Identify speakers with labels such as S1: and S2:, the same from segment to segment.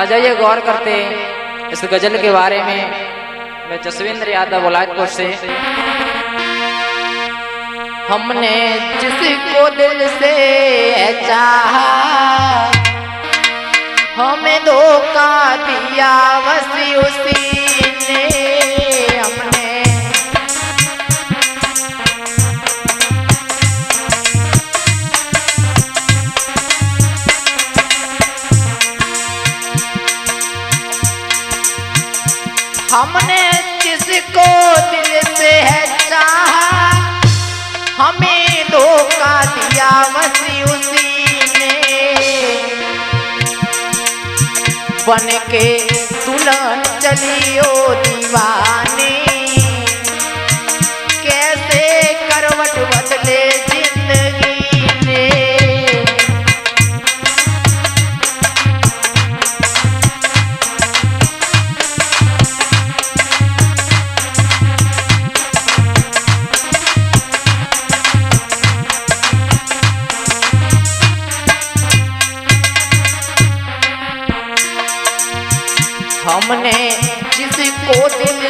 S1: आ जाइए, गौर करते इस गज़ल के बारे में। मैं जसविंद्र यादव बुलायतपुर से। हमने जिसको दिल से चाहा, हमें धोखा दिया वसी उसी हमने किसको दिल से है चाहा, हमें धोखा दिया वसी उसी ने। बन के दुल्हन चलियो दीवानी हमने जिसको दिल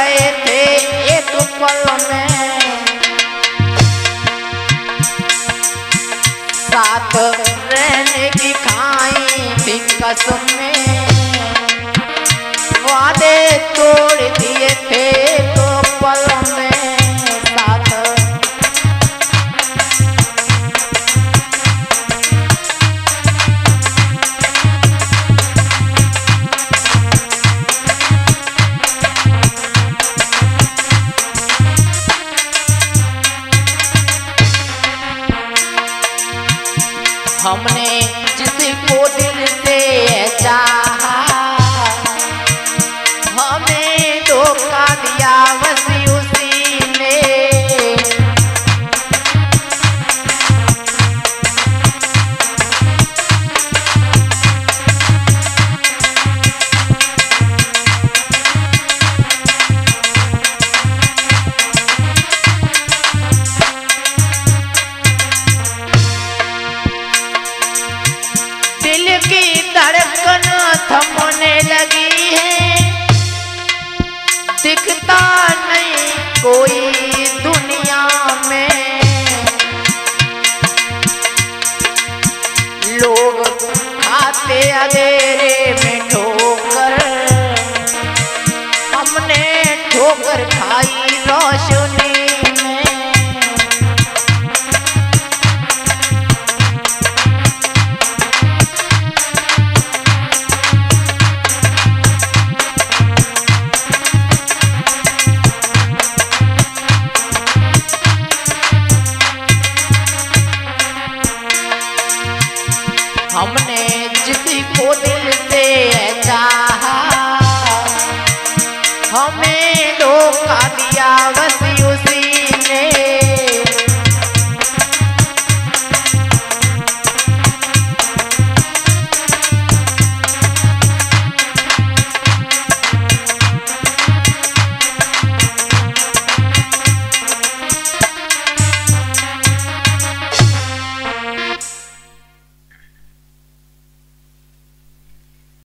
S1: गए थे एक पल में। साथ रहने की खाई कसम में। हमने जिसको दिल से ठोकर खाई रोशनी हमने નો કાલિયાવન